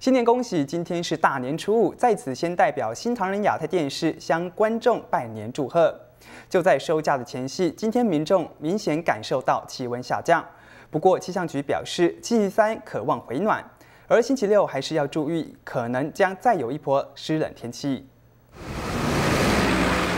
新年恭喜！今天是大年初五，在此先代表新唐人亚太电视向观众拜年祝贺。就在收假的前夕，今天民众明显感受到气温下降。不过气象局表示，星期三可望回暖，而星期六还是要注意，可能将再有一波湿冷天气。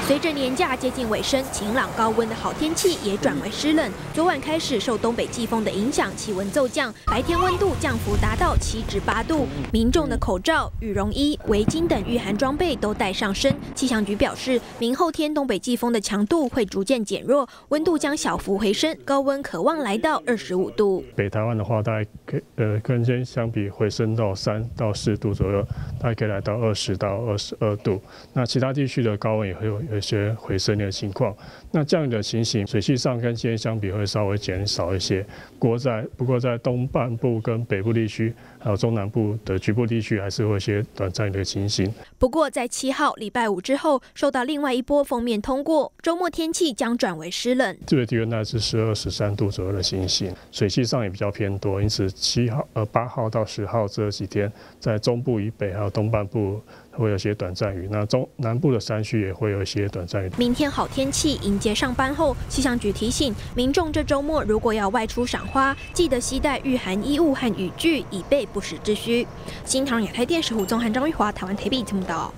随着年假接近尾声，晴朗高温的好天气也转为湿冷。昨晚开始受东北季风的影响，气温骤降，白天温度降幅达到七至八度。民众的口罩、羽绒衣、围巾等御寒装备都带上身。气象局表示，明后天东北季风的强度会逐渐减弱，温度将小幅回升，高温可望来到二十五度。北台湾的话，大概可呃跟今天相比回升到三到四度左右，大概可以来到二十到二十二度。那其他地区的高温也会有有。些回升的情况，那这样的情形，水汽上跟今天相比会稍微减少一些。不过在不过在东半部跟北部地区，还有中南部的局部地区，还是会有些短暂的情形。不过在七号礼拜五之后，受到另外一波封面通过，周末天气将转为湿冷。这个地温大是十二十三度左右的星星，水汽上也比较偏多，因此七号呃八号到十号这几天，在中部以北还有东半部。会有些短暂雨，那中南部的山区也会有一些短暂雨。明天好天气迎接上班后，气象局提醒民众，这周末如果要外出赏花，记得携带御寒衣物和雨具，以备不时之需。新唐亚太电视胡宗涵、张玉华，台湾台北听不到。